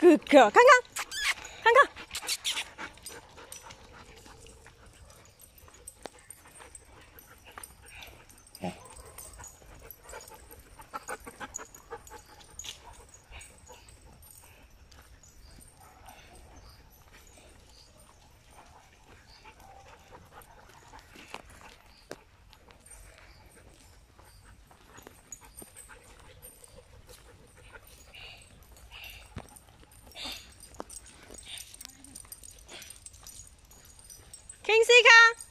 哥哥看看。金斯卡。